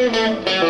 Música